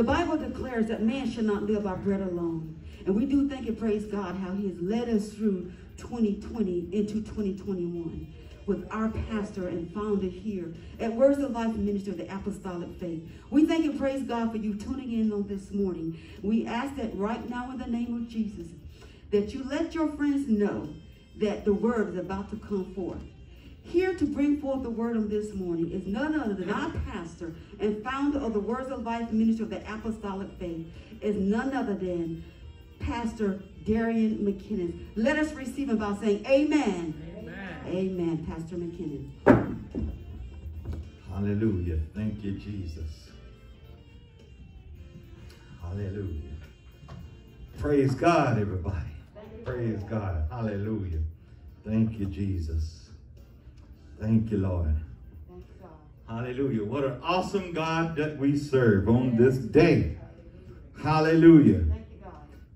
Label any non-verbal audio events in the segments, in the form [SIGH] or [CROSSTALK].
The Bible declares that man should not live by bread alone. And we do thank and praise God how he has led us through 2020 into 2021 with our pastor and founder here at Words of Life Ministry of the Apostolic Faith. We thank and praise God for you tuning in on this morning. We ask that right now in the name of Jesus that you let your friends know that the word is about to come forth. Here to bring forth the word on this morning is none other than our pastor and founder of the Words of Life Ministry of the Apostolic Faith, is none other than Pastor Darien McKinnon. Let us receive him by saying, Amen. Amen, Amen Pastor McKinnon. Hallelujah. Thank you, Jesus. Hallelujah. Praise God, everybody. Praise God. Hallelujah. Thank you, Jesus. Thank you, Lord. Hallelujah. What an awesome God that we serve on this day. Hallelujah.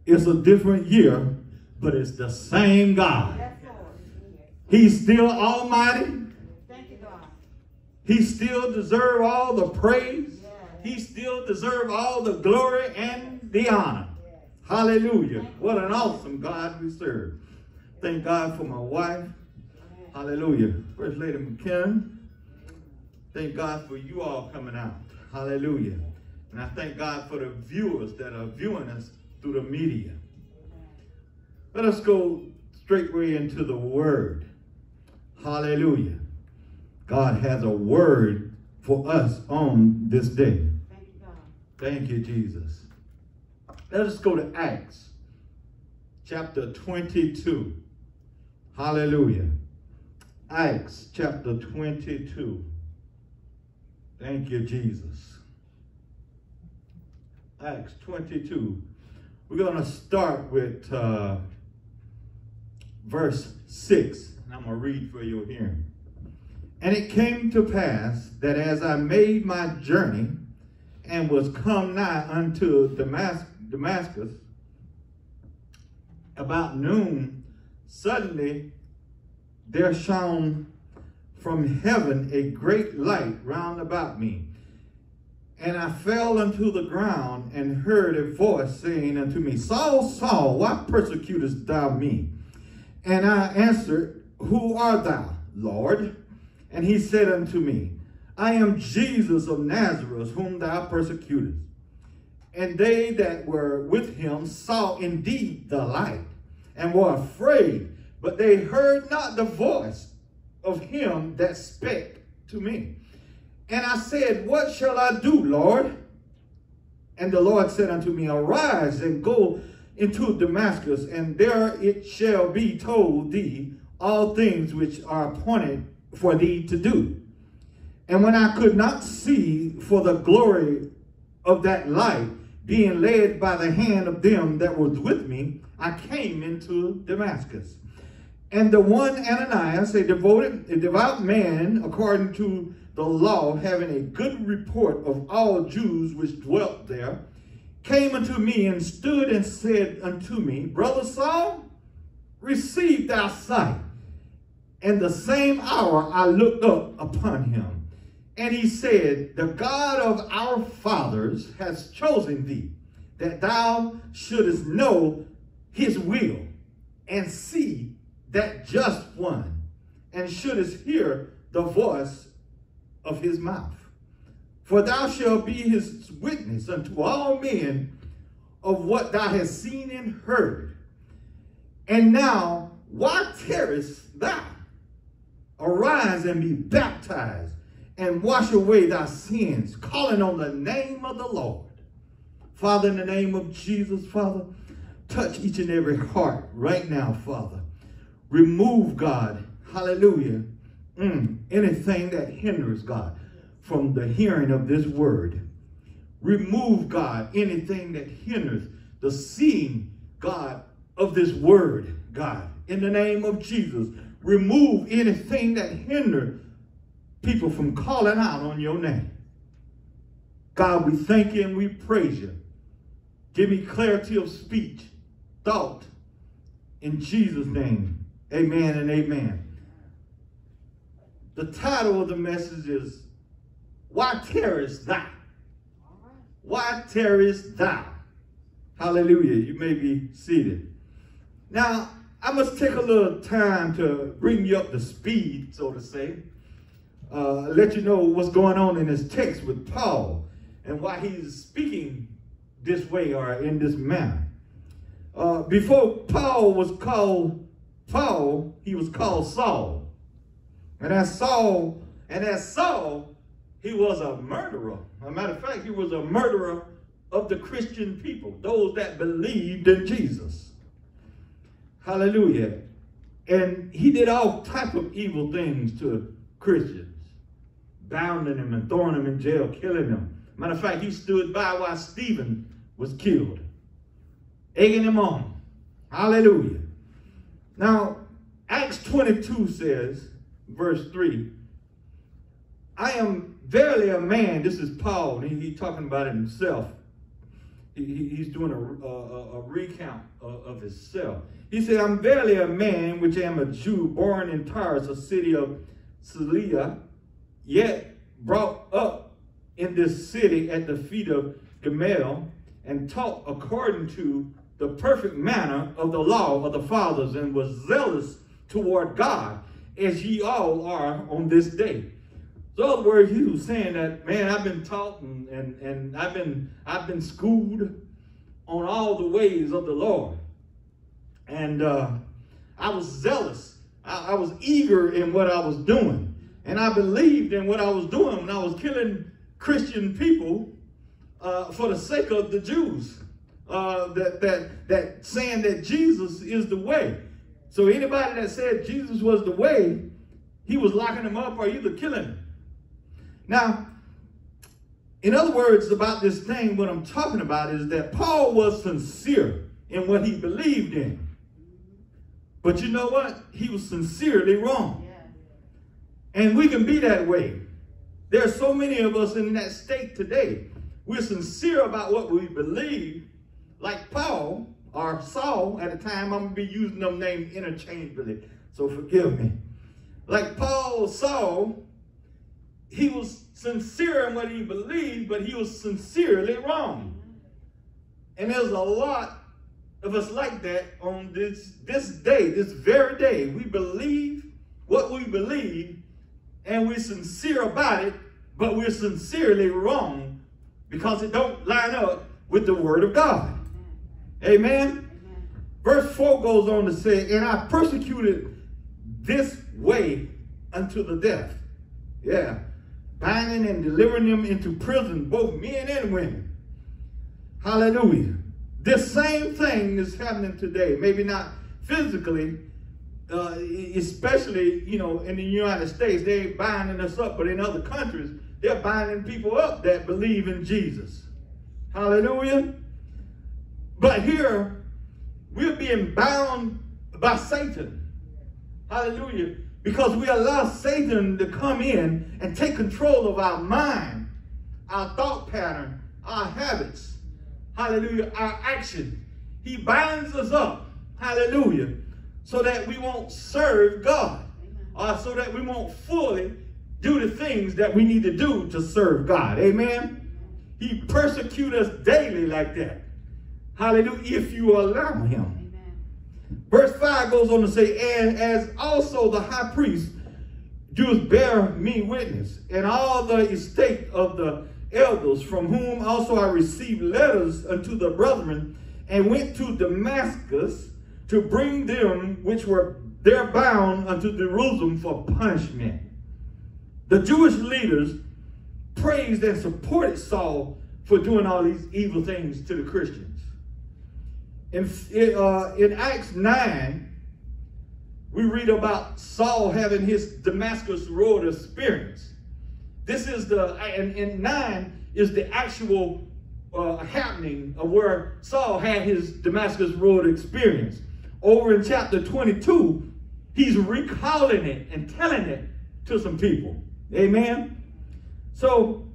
It's a different year, but it's the same God. He's still almighty. He still deserve all the praise. He still deserve all the glory and the honor. Hallelujah. What an awesome God we serve. Thank God for my wife. Hallelujah. First Lady McKinnon. Thank God for you all coming out. Hallelujah. And I thank God for the viewers that are viewing us through the media. Let us go straightway into the word. Hallelujah. God has a word for us on this day. Thank you, God. Thank you, Jesus. Let us go to Acts chapter 22. Hallelujah. Acts chapter 22. Thank you, Jesus. Acts 22. We're going to start with uh, verse 6. And I'm going to read for your hearing. And it came to pass that as I made my journey and was come nigh unto Damascus, Damascus, about noon, suddenly there shone from heaven a great light round about me. And I fell unto the ground and heard a voice saying unto me, Saul, Saul, why persecutest thou me? And I answered, Who art thou, Lord? And he said unto me, I am Jesus of Nazareth, whom thou persecutest. And they that were with him saw indeed the light and were afraid, but they heard not the voice of him that spake to me. And I said, What shall I do, Lord? And the Lord said unto me, Arise and go into Damascus, and there it shall be told thee all things which are appointed for thee to do. And when I could not see for the glory of that light, being led by the hand of them that was with me, I came into Damascus. And the one Ananias, a devoted, a devout man, according to the law, having a good report of all Jews which dwelt there, came unto me and stood and said unto me, Brother Saul, receive thy sight. And the same hour I looked up upon him and he said, The God of our fathers has chosen thee, that thou shouldest know his will and see that just one, and shouldest hear the voice of his mouth. For thou shalt be his witness unto all men of what thou hast seen and heard. And now, why tarriest thou? Arise and be baptized and wash away thy sins, calling on the name of the Lord. Father, in the name of Jesus, Father, touch each and every heart right now, Father. Remove, God, hallelujah, mm, anything that hinders, God, from the hearing of this word. Remove, God, anything that hinders the seeing, God, of this word, God. In the name of Jesus, remove anything that hinders people from calling out on your name. God, we thank you and we praise you. Give me clarity of speech, thought. In Jesus' name, amen and amen. The title of the message is, Why Tarriest Thou? why tarriest thou? Hallelujah. You may be seated. Now, I must take a little time to bring you up to speed, so to say. Uh, let you know what's going on in this text with Paul and why he's speaking this way or in this manner. Uh, before Paul was called Paul, he was called Saul. And as Saul, and as Saul, he was a murderer. As a matter of fact, he was a murderer of the Christian people, those that believed in Jesus. Hallelujah. And he did all type of evil things to Christians, bounding them and throwing them in jail, killing them. Matter of fact, he stood by while Stephen was killed, egging him on. Hallelujah. Now, Acts 22 says, verse 3, I am verily a man. This is Paul. He, he talking about himself. He, he's doing a, a, a recount of, of, himself. He said, I'm verily a man which am a Jew, born in Tarsus, a city of Cilicia, yet brought up in this city at the feet of Gamaliel, and taught according to the perfect manner of the law of the fathers, and was zealous toward God, as ye all are on this day. So in other words, he was saying that, man, I've been taught and, and, and I've been I've been schooled on all the ways of the Lord. And uh, I was zealous. I, I was eager in what I was doing. And I believed in what I was doing when I was killing Christian people uh, for the sake of the Jews. Uh, that, that, that saying that Jesus is the way. So anybody that said Jesus was the way, he was locking them up or either killing them. Now, in other words, about this thing, what I'm talking about is that Paul was sincere in what he believed in. But you know what? He was sincerely wrong. And we can be that way. There are so many of us in that state today. We're sincere about what we believe, like Paul or Saul at the time. I'm going to be using them names interchangeably, so forgive me. Like Paul, Saul, he was sincere in what he believed, but he was sincerely wrong. And there's a lot of us like that on this, this day, this very day. We believe what we believe, and we're sincere about it, but we're sincerely wrong because it don't line up with the word of God. Amen? Amen. Verse 4 goes on to say, And I persecuted this way unto the death. Yeah binding and delivering them into prison, both men and women. Hallelujah. This same thing is happening today. Maybe not physically, uh, especially, you know, in the United States, they ain't binding us up, but in other countries, they're binding people up that believe in Jesus. Hallelujah. But here, we're being bound by Satan. Hallelujah because we allow Satan to come in and take control of our mind, our thought pattern, our habits, hallelujah, our action. He binds us up, hallelujah, so that we won't serve God, or so that we won't fully do the things that we need to do to serve God. Amen? He persecutes us daily like that. Hallelujah, if you allow him. Verse 5 goes on to say, And as also the high priest does bear me witness, and all the estate of the elders, from whom also I received letters unto the brethren, and went to Damascus to bring them which were there bound unto Jerusalem for punishment. The Jewish leaders praised and supported Saul for doing all these evil things to the Christians. In, uh, in Acts 9, we read about Saul having his Damascus Road experience. This is the, and in 9 is the actual uh, happening of where Saul had his Damascus Road experience. Over in chapter 22, he's recalling it and telling it to some people. Amen? So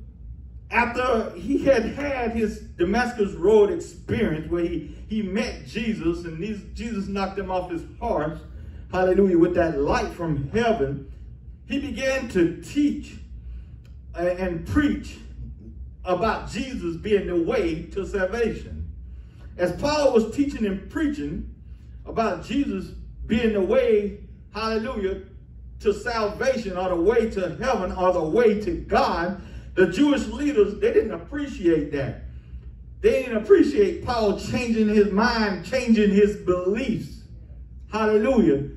after he had had his Damascus Road experience where he, he met Jesus and these, Jesus knocked him off his horse, hallelujah, with that light from heaven, he began to teach uh, and preach about Jesus being the way to salvation. As Paul was teaching and preaching about Jesus being the way, hallelujah, to salvation or the way to heaven or the way to God, the Jewish leaders, they didn't appreciate that. They didn't appreciate Paul changing his mind, changing his beliefs. Hallelujah.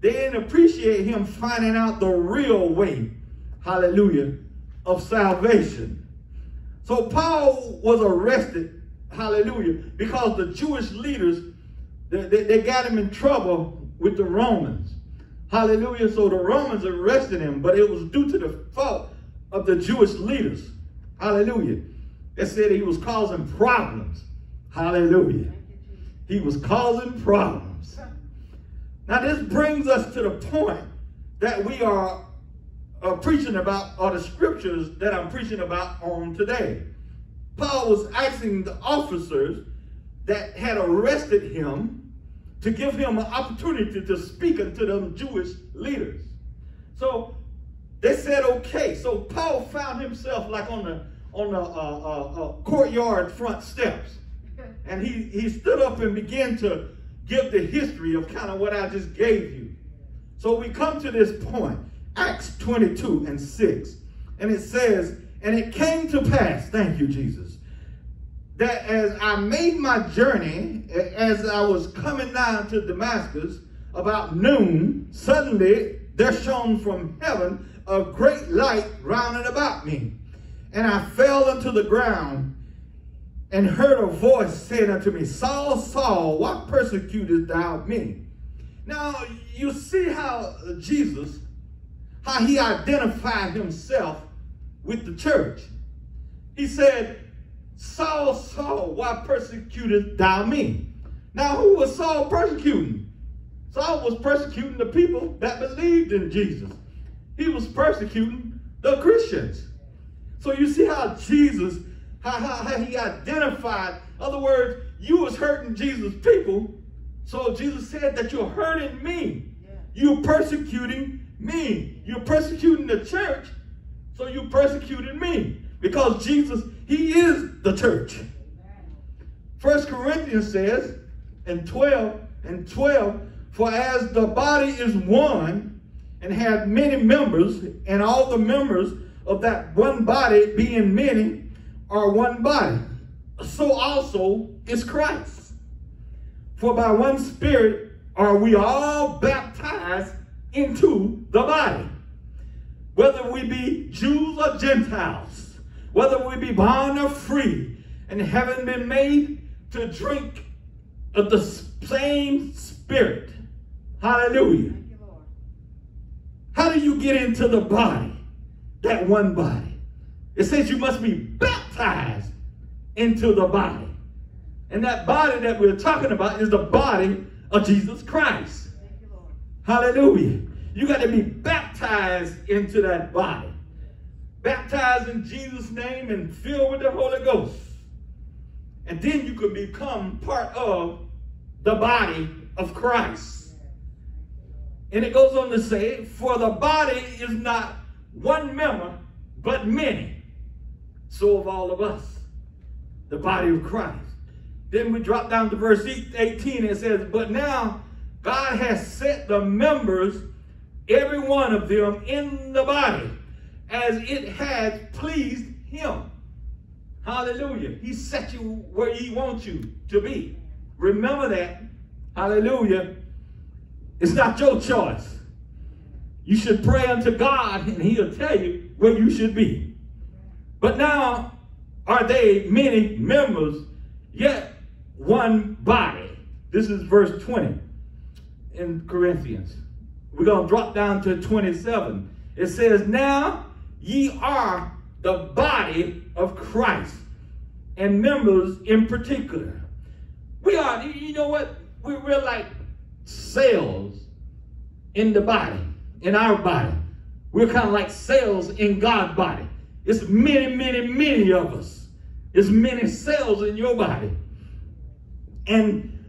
They didn't appreciate him finding out the real way, hallelujah, of salvation. So Paul was arrested, hallelujah, because the Jewish leaders, they, they, they got him in trouble with the Romans. Hallelujah. So the Romans arrested him, but it was due to the fault of the Jewish leaders. Hallelujah. They said he was causing problems. Hallelujah. He was causing problems. Now, this brings us to the point that we are uh, preaching about, or the scriptures that I'm preaching about on today. Paul was asking the officers that had arrested him to give him an opportunity to speak unto them Jewish leaders. So they said, okay. So Paul found himself like on the on the uh, uh, uh, courtyard front steps. And he, he stood up and began to give the history of kind of what I just gave you. So we come to this point, Acts 22 and 6. And it says, And it came to pass, thank you, Jesus, that as I made my journey, as I was coming down to Damascus, about noon, suddenly there shone from heaven a great light round about me. And I fell into the ground and heard a voice saying unto me, Saul, Saul, why persecutest thou me? Now, you see how Jesus, how he identified himself with the church. He said, Saul, Saul, why persecutest thou me? Now, who was Saul persecuting? Saul was persecuting the people that believed in Jesus. He was persecuting the Christians. So you see how Jesus, how, how, how he identified, in other words, you was hurting Jesus' people. So Jesus said that you're hurting me. Yeah. You're persecuting me. You're persecuting the church. So you persecuted me. Because Jesus, he is the church. First Corinthians says and 12 and 12, for as the body is one and has many members, and all the members of that one body being many are one body, so also is Christ. For by one spirit are we all baptized into the body, whether we be Jews or Gentiles, whether we be bond or free, and having been made to drink of the same spirit. Hallelujah. How do you get into the body? that one body. It says you must be baptized into the body. And that body that we're talking about is the body of Jesus Christ. Hallelujah. You got to be baptized into that body. Baptized in Jesus' name and filled with the Holy Ghost. And then you can become part of the body of Christ. And it goes on to say, for the body is not one member, but many. So of all of us, the body of Christ. Then we drop down to verse 18 and it says, But now God has set the members, every one of them, in the body, as it has pleased him. Hallelujah. He set you where he wants you to be. Remember that. Hallelujah. It's not your choice. You should pray unto God and he'll tell you where you should be. But now are they many members, yet one body. This is verse 20 in Corinthians. We're going to drop down to 27. It says, Now ye are the body of Christ and members in particular. We are, you know what? We're, we're like cells in the body in our body. We're kind of like cells in God's body. It's many, many, many of us. It's many cells in your body. And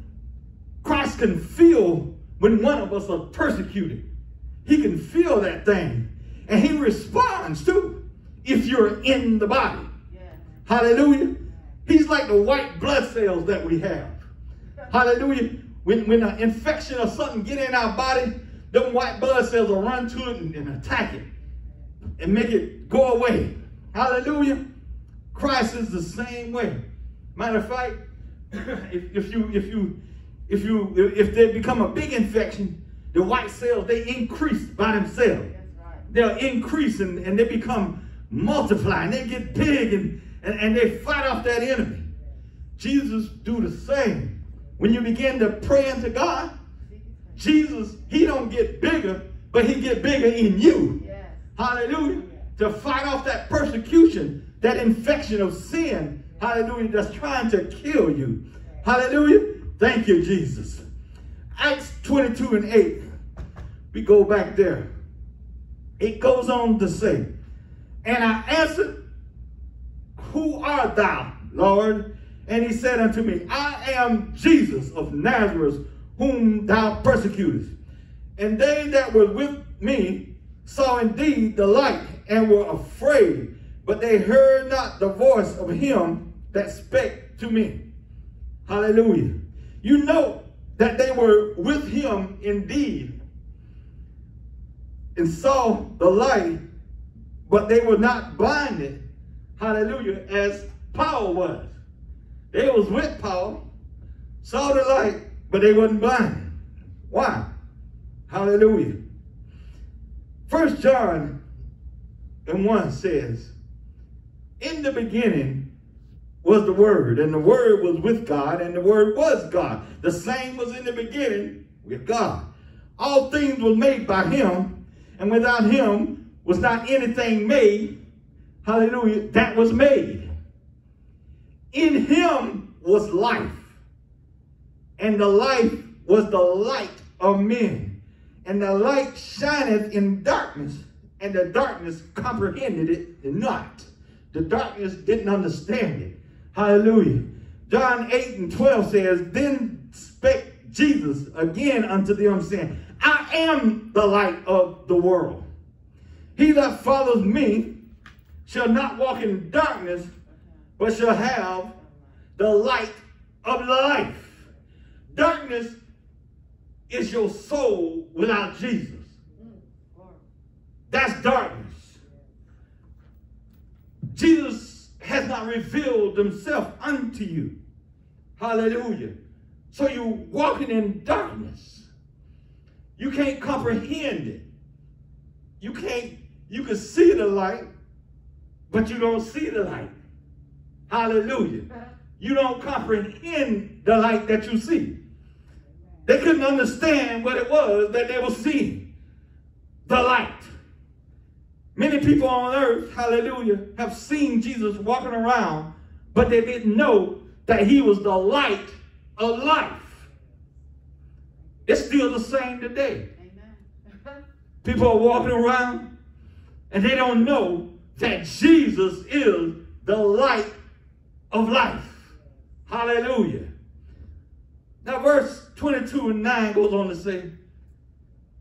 Christ can feel when one of us are persecuted. He can feel that thing. And he responds too if you're in the body. Hallelujah. He's like the white blood cells that we have. [LAUGHS] Hallelujah. When, when an infection or something get in our body, them white blood cells will run to it and, and attack it and make it go away. Hallelujah. Christ is the same way. Matter of fact, [COUGHS] if, if you if you if you if they become a big infection, the white cells they increase by themselves. Right. They'll increase and, and they become multiply and they get big and, and, and they fight off that enemy. Jesus do the same. When you begin to pray into God, Jesus, he don't get bigger, but he get bigger in you. Yes. Hallelujah. To fight off that persecution, that infection of sin, hallelujah, that's trying to kill you. Hallelujah. Thank you, Jesus. Acts 22 and 8. We go back there. It goes on to say, And I answered, Who art thou, Lord? And he said unto me, I am Jesus of Nazareth, whom thou persecutest. And they that were with me saw indeed the light and were afraid, but they heard not the voice of him that spake to me. Hallelujah. You know that they were with him indeed and saw the light, but they were not blinded. Hallelujah. As Paul was. They was with Paul, saw the light, but they wasn't blinded. Why? Hallelujah. First John and 1 says, In the beginning was the Word, and the Word was with God, and the Word was God. The same was in the beginning with God. All things were made by him, and without him was not anything made, hallelujah, that was made. In him was life, and the life was the light of men. And the light shineth in darkness, and the darkness comprehended it not. The darkness didn't understand it. Hallelujah. John 8 and 12 says, Then spake Jesus again unto them, saying, I am the light of the world. He that follows me shall not walk in darkness, but shall have the light of life. Darkness is your soul without Jesus. That's darkness. Jesus has not revealed himself unto you. Hallelujah. So you're walking in darkness. You can't comprehend it. You can't, you can see the light, but you don't see the light. Hallelujah. You don't comprehend the light that you see. They couldn't understand what it was that they were seeing. The light. Many people on earth, hallelujah, have seen Jesus walking around, but they didn't know that he was the light of life. It's still the same today. [LAUGHS] People are walking around and they don't know that Jesus is the light of life. Hallelujah. Now, verse 22 and 9 goes on to say,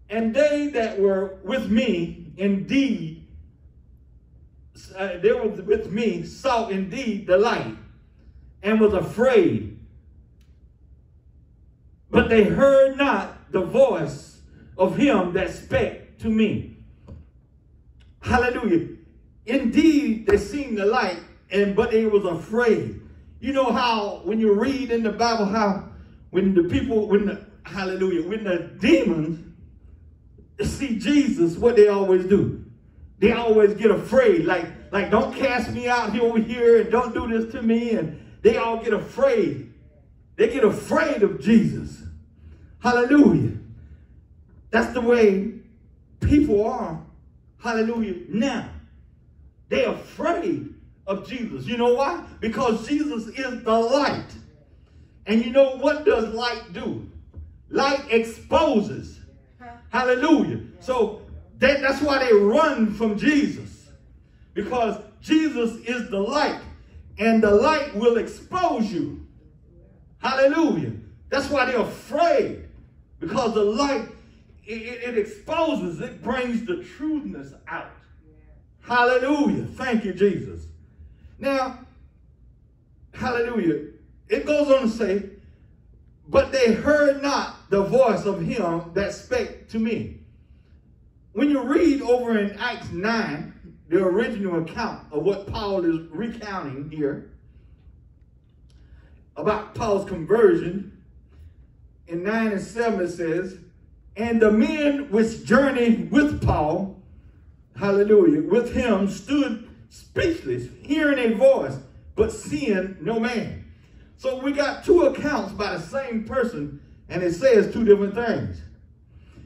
And they that were with me indeed, uh, they were with me, saw indeed the light, and was afraid. But they heard not the voice of him that spake to me. Hallelujah. Indeed, they seen the light, and but they was afraid. You know how when you read in the Bible how when the people, when the, hallelujah, when the demons see Jesus, what they always do? They always get afraid. Like, like don't cast me out here over here and don't do this to me. And they all get afraid. They get afraid of Jesus. Hallelujah. That's the way people are. Hallelujah. Now, they're afraid of Jesus. You know why? Because Jesus is the light. And you know what does light do? Light exposes. Hallelujah. So that, that's why they run from Jesus. Because Jesus is the light. And the light will expose you. Hallelujah. That's why they're afraid. Because the light, it, it exposes, it brings the truthness out. Hallelujah. Thank you, Jesus. Now, hallelujah, it goes on to say, but they heard not the voice of him that spake to me. When you read over in Acts 9, the original account of what Paul is recounting here about Paul's conversion, in 9 and 7 it says, And the men which journeyed with Paul, hallelujah, with him stood speechless, hearing a voice, but seeing no man. So we got two accounts by the same person, and it says two different things.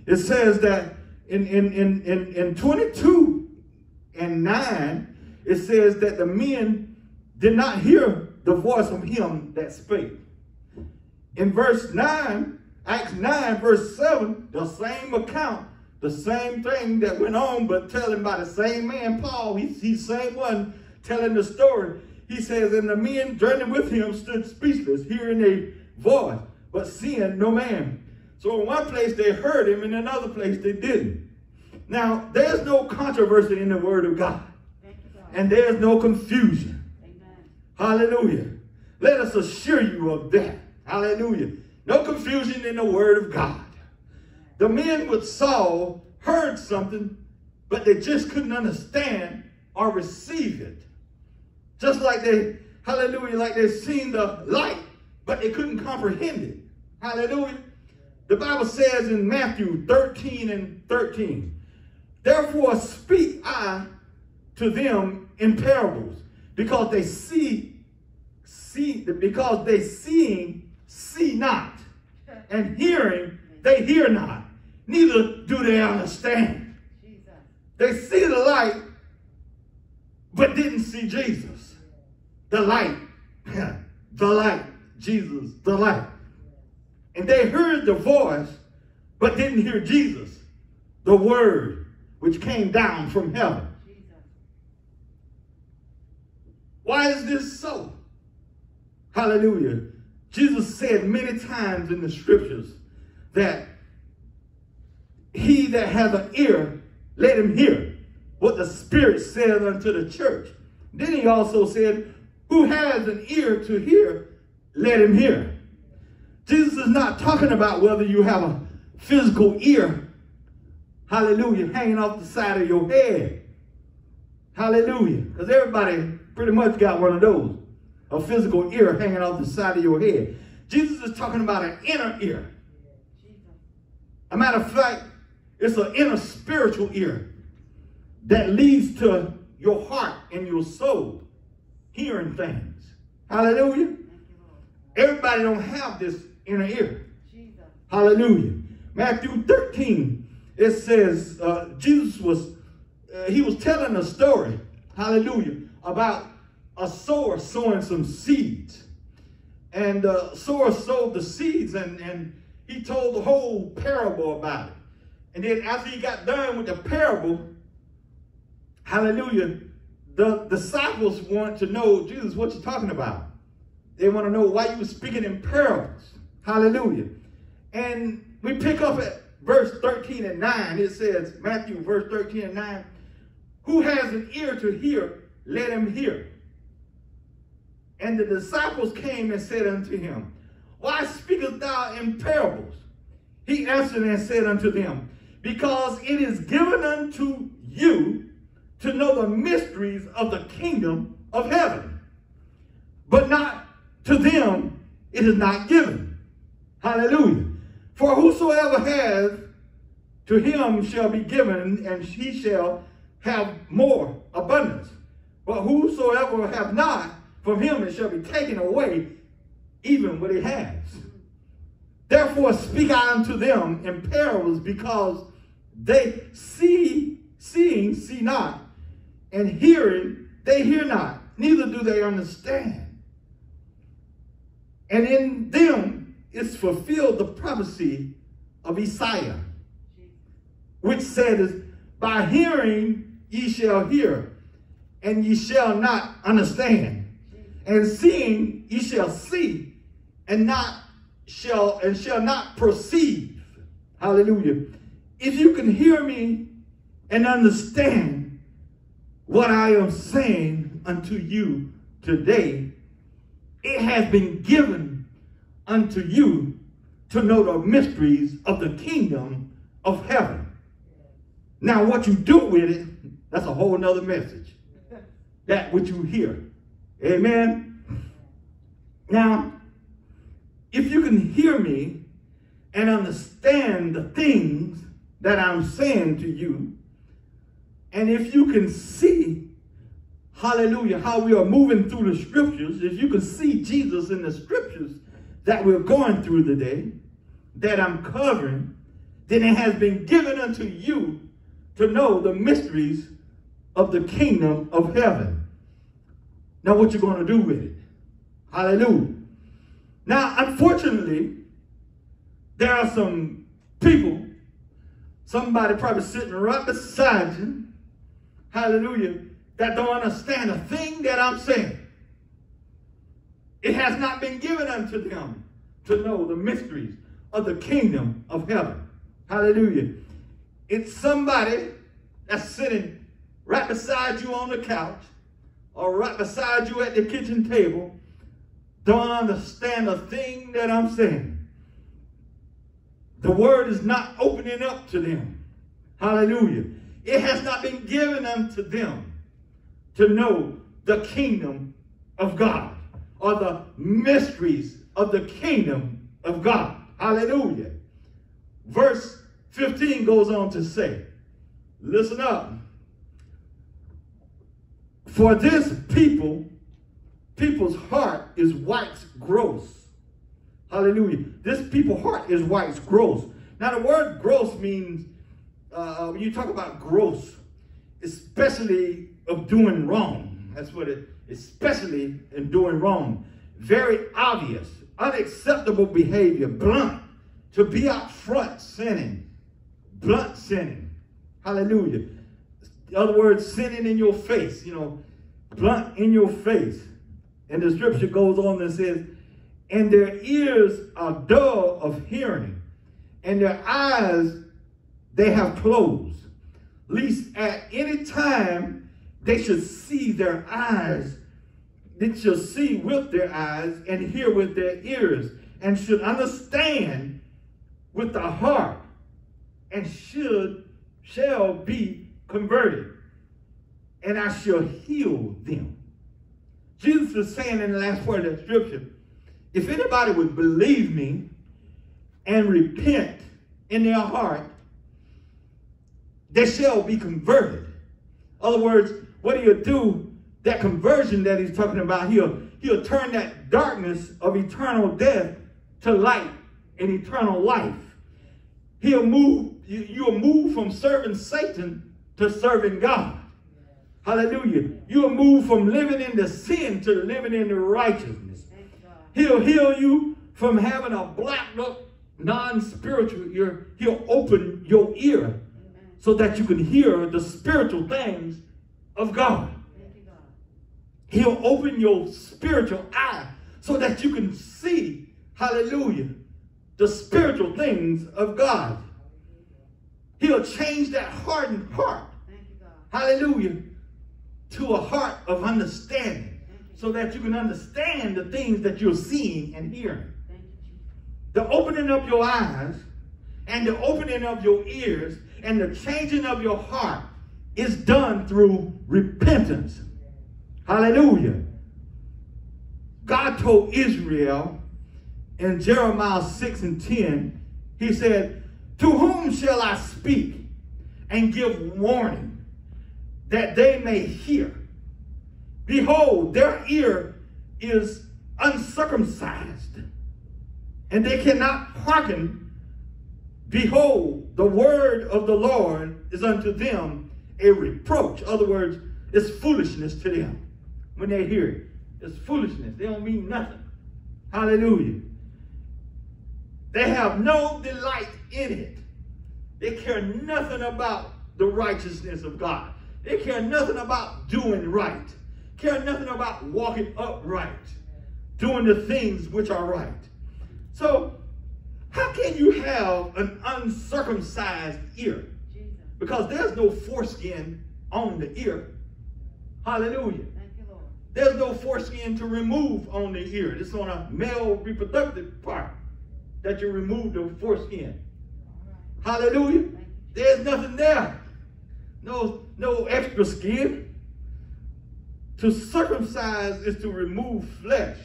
It says that in, in, in, in, in 22 and 9, it says that the men did not hear the voice of him that spake. In verse 9, Acts 9, verse 7, the same account, the same thing that went on, but telling by the same man, Paul, he's the same one telling the story he says, And the men journeying with him stood speechless, hearing a voice, but seeing no man. So in one place they heard him, in another place they didn't. Now, there's no controversy in the word of God. And there's no confusion. Amen. Hallelujah. Let us assure you of that. Hallelujah. No confusion in the word of God. The men with Saul heard something, but they just couldn't understand or receive it. Just like they, hallelujah, like they seen the light, but they couldn't comprehend it. Hallelujah. The Bible says in Matthew 13 and 13, Therefore speak I to them in parables, because they see, see, because they seeing, see not, and hearing, they hear not, neither do they understand. They see the light, but didn't see Jesus the light, [LAUGHS] the light, Jesus, the light. And they heard the voice, but didn't hear Jesus, the word which came down from heaven. Why is this so? Hallelujah. Jesus said many times in the scriptures that that has an ear, let him hear what the Spirit said unto the church. Then he also said, who has an ear to hear, let him hear. Jesus is not talking about whether you have a physical ear, hallelujah, hanging off the side of your head. Hallelujah. Because everybody pretty much got one of those, a physical ear hanging off the side of your head. Jesus is talking about an inner ear. A matter of fact, it's an inner spiritual ear that leads to your heart and your soul hearing things. Hallelujah. Everybody don't have this inner ear. Hallelujah. Matthew 13, it says uh, Jesus was, uh, he was telling a story, hallelujah, about a sower sowing some seeds. And uh, sower sowed the seeds and, and he told the whole parable about it. And then after he got done with the parable, hallelujah, the disciples want to know, Jesus, what you talking about? They want to know why you were speaking in parables. Hallelujah. And we pick up at verse 13 and 9. It says, Matthew verse 13 and 9, who has an ear to hear, let him hear. And the disciples came and said unto him, Why speakest thou in parables? He answered and said unto them, Because it is given unto you to know the mysteries of the kingdom of heaven. But not to them it is not given. Hallelujah. For whosoever has, to him shall be given, and he shall have more abundance. But whosoever have not, from him it shall be taken away, even what he has. Therefore speak I unto them in parables, because they see, seeing, see not, and hearing, they hear not, neither do they understand. And in them is fulfilled the prophecy of Isaiah, which said, By hearing ye shall hear, and ye shall not understand. And seeing ye shall see, and not shall and shall not perceive. Hallelujah. If you can hear me and understand, what I am saying unto you today, it has been given unto you to know the mysteries of the kingdom of heaven. Now, what you do with it, that's a whole nother message. That which you hear. Amen. Now, if you can hear me and understand the things that I'm saying to you, and if you can see, hallelujah, how we are moving through the scriptures, if you can see Jesus in the scriptures that we're going through today, that I'm covering, then it has been given unto you to know the mysteries of the kingdom of heaven. Now, what you're going to do with it? Hallelujah. Now, unfortunately, there are some somebody probably sitting right beside you, hallelujah, that don't understand a thing that I'm saying. It has not been given unto them to know the mysteries of the kingdom of heaven. Hallelujah. It's somebody that's sitting right beside you on the couch or right beside you at the kitchen table don't understand a thing that I'm saying. The word is not opening up to them. Hallelujah. It has not been given unto them to know the kingdom of God or the mysteries of the kingdom of God. Hallelujah. Verse 15 goes on to say, listen up. For this people, people's heart is wax gross. Hallelujah. This people's heart is why it's gross. Now the word gross means, uh, when you talk about gross, especially of doing wrong. That's what it, especially in doing wrong. Very obvious, unacceptable behavior, blunt, to be out front sinning, blunt sinning. Hallelujah. In other words, sinning in your face, you know, blunt in your face. And the scripture goes on and says, and their ears are dull of hearing, and their eyes they have closed, least at any time they should see their eyes, they should see with their eyes and hear with their ears, and should understand with the heart, and should shall be converted, and I shall heal them. Jesus is saying in the last part of that scripture, if anybody would believe me and repent in their heart, they shall be converted. In other words, what he'll do, that conversion that he's talking about, he'll, he'll turn that darkness of eternal death to light and eternal life. He'll move, you, you'll move from serving Satan to serving God. Hallelujah. You'll move from living in the sin to living in the righteousness. He'll heal you from having a black look, non-spiritual ear. He'll open your ear so that you can hear the spiritual things of God. He'll open your spiritual eye so that you can see, hallelujah, the spiritual things of God. He'll change that hardened heart, hallelujah, to a heart of understanding so that you can understand the things that you're seeing and hearing. The opening of your eyes and the opening of your ears and the changing of your heart is done through repentance. Hallelujah. God told Israel in Jeremiah 6 and 10, he said, To whom shall I speak and give warning that they may hear? Behold, their ear is uncircumcised, and they cannot hearken. Behold, the word of the Lord is unto them a reproach. In other words, it's foolishness to them when they hear it. It's foolishness. They don't mean nothing. Hallelujah. They have no delight in it. They care nothing about the righteousness of God. They care nothing about doing right. Care nothing about walking upright. Doing the things which are right. So, how can you have an uncircumcised ear? Because there's no foreskin on the ear. Hallelujah. There's no foreskin to remove on the ear. It's on a male reproductive part that you remove the foreskin. Hallelujah. There's nothing there. No, no extra skin. To circumcise is to remove flesh.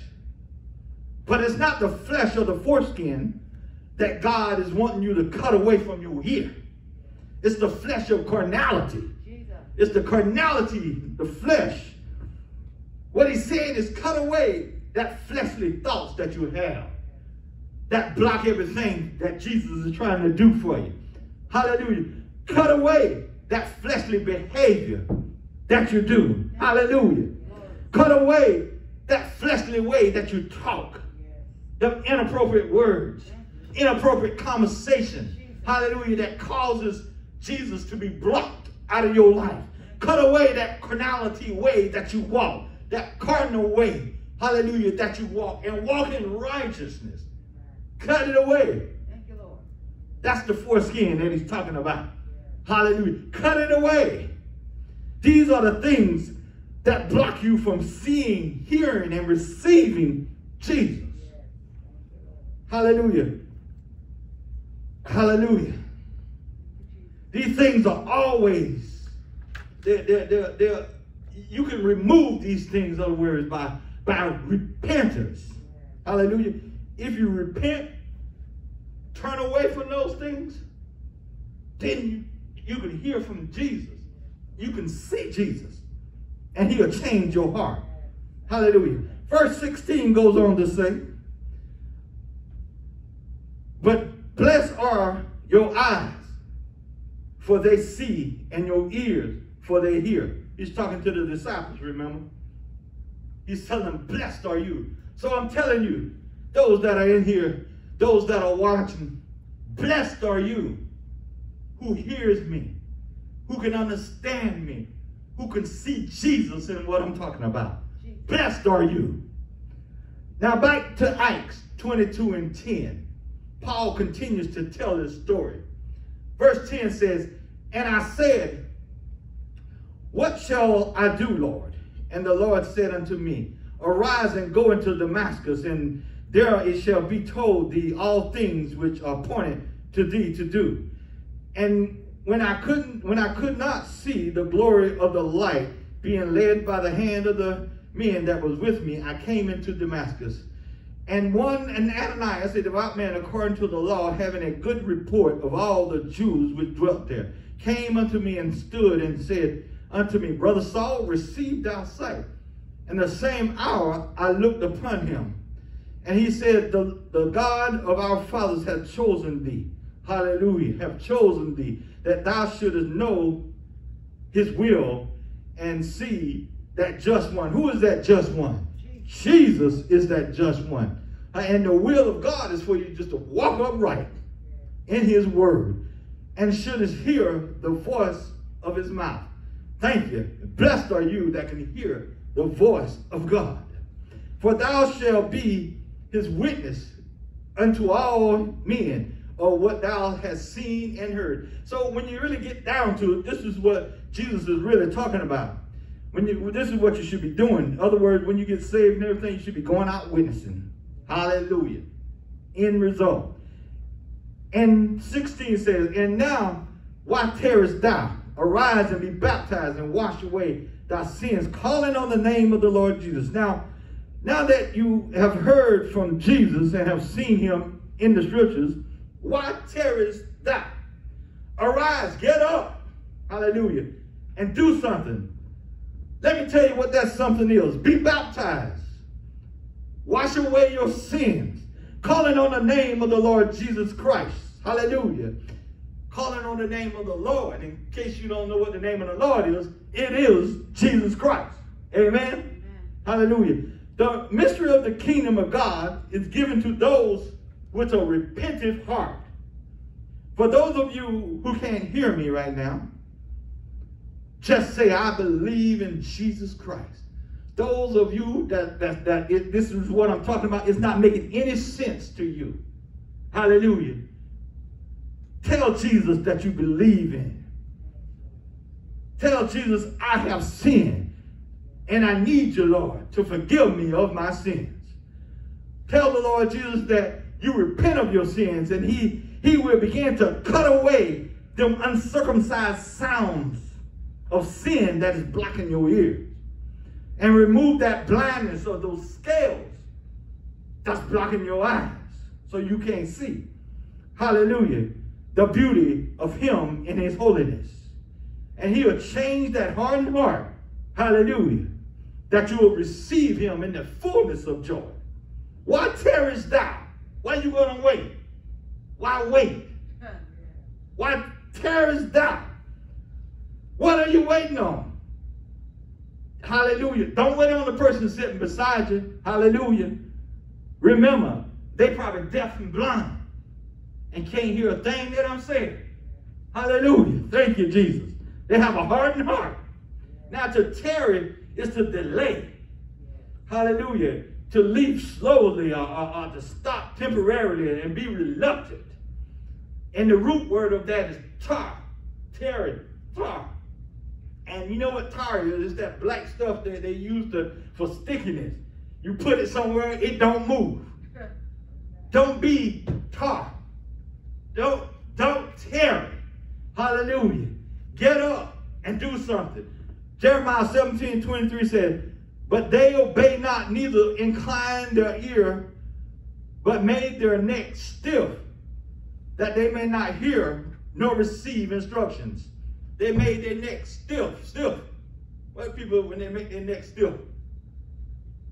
But it's not the flesh or the foreskin that God is wanting you to cut away from your ear. It's the flesh of carnality. It's the carnality, the flesh. What he's saying is cut away that fleshly thoughts that you have that block everything that Jesus is trying to do for you. Hallelujah. Cut away that fleshly behavior that you do. Hallelujah. Cut away that fleshly way that you talk. The inappropriate words, inappropriate conversation. Hallelujah. That causes Jesus to be blocked out of your life. Cut away that carnality way that you walk, that cardinal way. Hallelujah. That you walk and walk in righteousness. Cut it away. Thank you, Lord. That's the foreskin that he's talking about. Hallelujah. Cut it away. These are the things that block you from seeing, hearing, and receiving Jesus. Hallelujah. Hallelujah. These things are always, they're, they're, they're, they're, you can remove these things, in other words, by, by repentance. Hallelujah. If you repent, turn away from those things, then you, you can hear from Jesus. You can see Jesus, and he'll change your heart. Hallelujah. Verse 16 goes on to say, But blessed are your eyes, for they see, and your ears, for they hear. He's talking to the disciples, remember? He's telling them, Blessed are you. So I'm telling you, those that are in here, those that are watching, blessed are you who hears me, who can understand me, who can see Jesus in what I'm talking about. Blessed are you. Now back to Acts 22 and 10. Paul continues to tell this story. Verse 10 says, And I said, What shall I do, Lord? And the Lord said unto me, Arise and go into Damascus, and there it shall be told thee all things which are appointed to thee to do. And when I couldn't, when I could not see the glory of the light being led by the hand of the men that was with me, I came into Damascus. And one, and Ananias, a devout man according to the law, having a good report of all the Jews which dwelt there, came unto me and stood and said unto me, Brother Saul, receive thou sight. And the same hour I looked upon him and he said, the, the God of our fathers hath chosen thee. Hallelujah. Have chosen thee that thou shouldest know his will and see that just one. Who is that just one? Jesus is that just one. And the will of God is for you just to walk upright in his word and shouldest hear the voice of his mouth. Thank you. Blessed are you that can hear the voice of God. For thou shalt be his witness unto all men of what thou hast seen and heard. So when you really get down to it, this is what Jesus is really talking about. When you, this is what you should be doing. In other words, when you get saved and everything, you should be going out witnessing. Hallelujah. End result. And 16 says, And now, why tarriest thou? Arise and be baptized and wash away thy sins, calling on the name of the Lord Jesus. Now, now that you have heard from Jesus and have seen him in the scriptures, why tarriest thou? Arise, get up, hallelujah, and do something. Let me tell you what that something is. Be baptized. Wash away your sins. Calling on the name of the Lord Jesus Christ. Hallelujah. Calling on the name of the Lord. In case you don't know what the name of the Lord is, it is Jesus Christ. Amen. Amen. Hallelujah. The mystery of the kingdom of God is given to those with a repentant heart. For those of you who can't hear me right now, just say, I believe in Jesus Christ. Those of you that, that, that it, this is what I'm talking about, it's not making any sense to you. Hallelujah. Tell Jesus that you believe in. Tell Jesus, I have sinned And I need you, Lord, to forgive me of my sins. Tell the Lord Jesus that you repent of your sins and he, he will begin to cut away them uncircumcised sounds of sin that is blocking your ears. And remove that blindness of those scales that's blocking your eyes so you can't see. Hallelujah. The beauty of him in his holiness. And he'll change that hardened heart. Hallelujah. That you will receive him in the fullness of joy. Why tarriest thou? Why you going to wait? Why wait? Why tarriest thou? What are you waiting on? Hallelujah. Don't wait on the person sitting beside you. Hallelujah. Remember, they probably deaf and blind and can't hear a thing that I'm saying. Hallelujah. Thank you, Jesus. They have a hardened heart. Now, to tarry is to delay. Hallelujah. To leave slowly or, or, or to stop temporarily and be reluctant. And the root word of that is tar. Tarry. Tar. And you know what tar is? It's that black stuff that they use to, for stickiness. You put it somewhere, it don't move. Don't be tar. Don't, don't tarry. Hallelujah. Get up and do something. Jeremiah 17, 23 said, But they obey not, neither incline their ear, but made their neck stiff, that they may not hear nor receive instructions. They made their neck stiff, stiff. What people, when they make their neck stiff,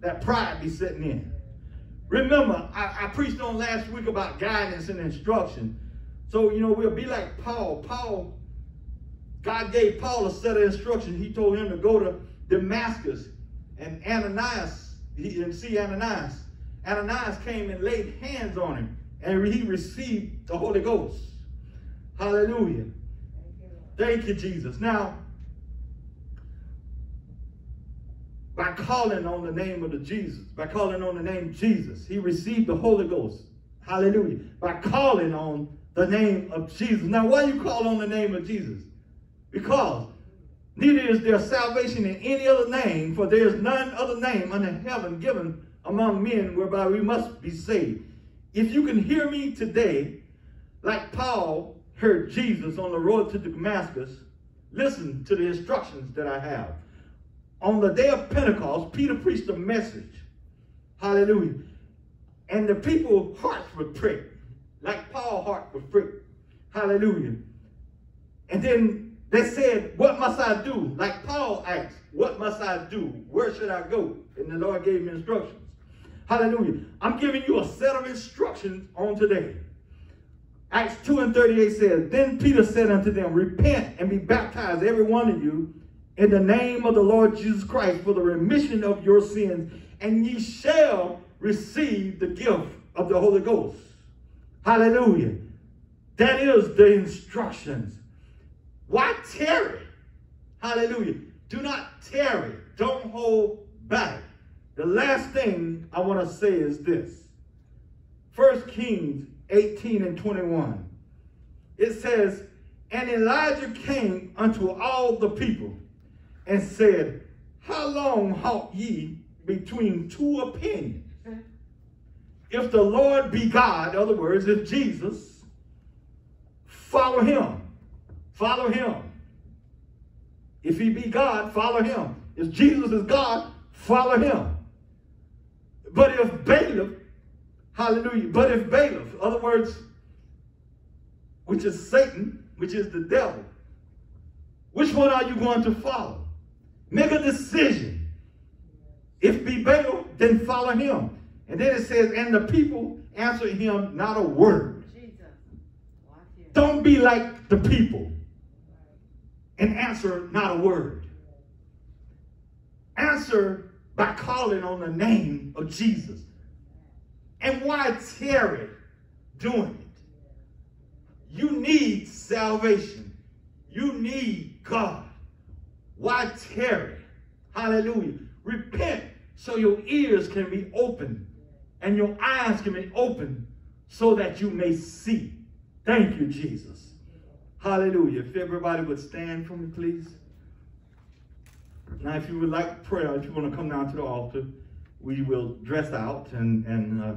that pride be setting in. Remember, I, I preached on last week about guidance and instruction. So, you know, we'll be like Paul. Paul, God gave Paul a set of instructions. He told him to go to Damascus and Ananias, he didn't see Ananias. Ananias came and laid hands on him and he received the Holy Ghost. Hallelujah. Thank you, Jesus. Now, by calling on the name of the Jesus, by calling on the name Jesus, he received the Holy Ghost. Hallelujah. By calling on the name of Jesus. Now, why you call on the name of Jesus? Because neither is there salvation in any other name, for there is none other name under heaven given among men whereby we must be saved. If you can hear me today, like Paul heard Jesus on the road to Damascus, listen to the instructions that I have on the day of Pentecost, Peter preached a message. Hallelujah. And the people's hearts were pricked, like Paul's heart was pricked. Hallelujah. And then they said, What must I do? Like Paul asked, What must I do? Where should I go? And the Lord gave me instructions. Hallelujah. I'm giving you a set of instructions on today. Acts 2 and 38 says, Then Peter said unto them, Repent and be baptized, every one of you, in the name of the Lord Jesus Christ for the remission of your sins, and ye shall receive the gift of the Holy Ghost. Hallelujah. That is the instructions. Why tarry? Hallelujah. Do not tarry. Don't hold back. The last thing I want to say is this. First Kings 18 and 21. It says, And Elijah came unto all the people and said, How long halt ye between two opinions? If the Lord be God, in other words, if Jesus, follow him. Follow him. If he be God, follow him. If Jesus is God, follow him. But if Balaam, hallelujah, but if Balaam, in other words, which is Satan, which is the devil, which one are you going to follow? Make a decision. If be Baal, then follow him. And then it says, and the people answered him not a word. Don't be like the people and answer not a word. Answer by calling on the name of Jesus. And why tarry doing it? You need salvation. You need God. Why tarry? Hallelujah. Repent so your ears can be open and your eyes can be open so that you may see. Thank you, Jesus. Hallelujah. If everybody would stand for me, please. Now, if you would like prayer, if you want to come down to the altar, we will dress out and, and uh,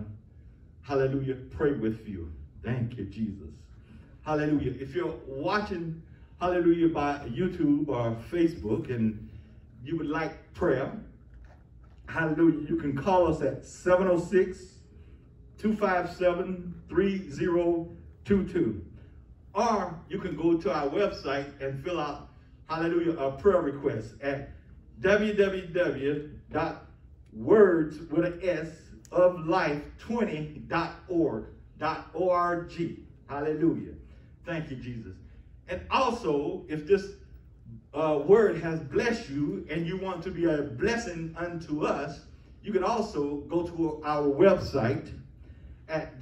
hallelujah, pray with you. Thank you, Jesus. Hallelujah. If you're watching, hallelujah, by YouTube or Facebook and you would like prayer, hallelujah, you can call us at 706 257 3022. Or you can go to our website and fill out, hallelujah, a prayer request at www.words with an S of life 20.org. O-R-G. Hallelujah. Thank you, Jesus. And also, if this uh, word has blessed you and you want to be a blessing unto us, you can also go to our website at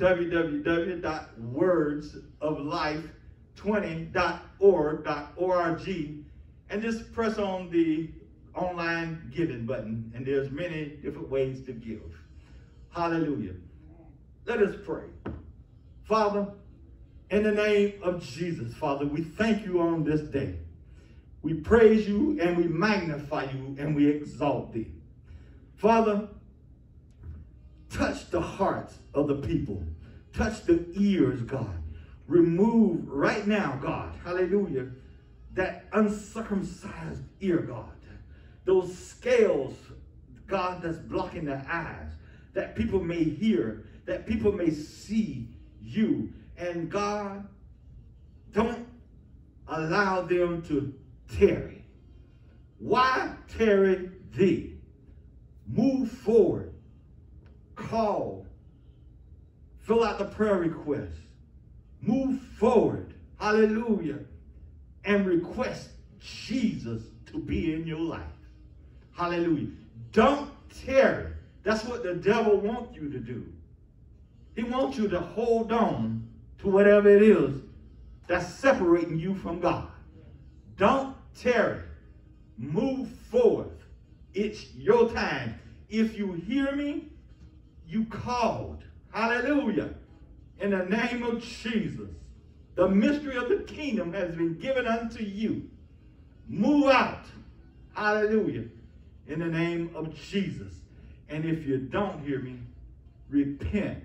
www.wordsoflife20.org.org and just press on the online giving button and there's many different ways to give. Hallelujah. Let us pray. Father, in the name of Jesus, Father, we thank you on this day. We praise you and we magnify you and we exalt thee. Father, touch the hearts of the people. Touch the ears, God. Remove right now, God, hallelujah, that uncircumcised ear, God. Those scales, God, that's blocking their eyes, that people may hear, that people may see you. And God, don't allow them to tarry. Why tarry thee? Move forward. Call. Fill out the prayer request. Move forward. Hallelujah. And request Jesus to be in your life. Hallelujah. Don't tarry. That's what the devil wants you to do. He wants you to hold on to whatever it is that's separating you from God. Don't tarry. Move forward. It's your time. If you hear me, you called. Hallelujah. In the name of Jesus. The mystery of the kingdom has been given unto you. Move out. Hallelujah. In the name of Jesus. And if you don't hear me, repent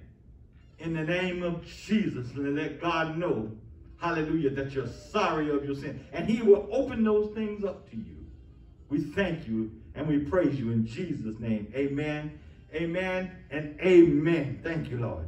in the name of Jesus and let God know, hallelujah, that you're sorry of your sin. And he will open those things up to you. We thank you and we praise you in Jesus' name. Amen, amen, and amen. Thank you, Lord.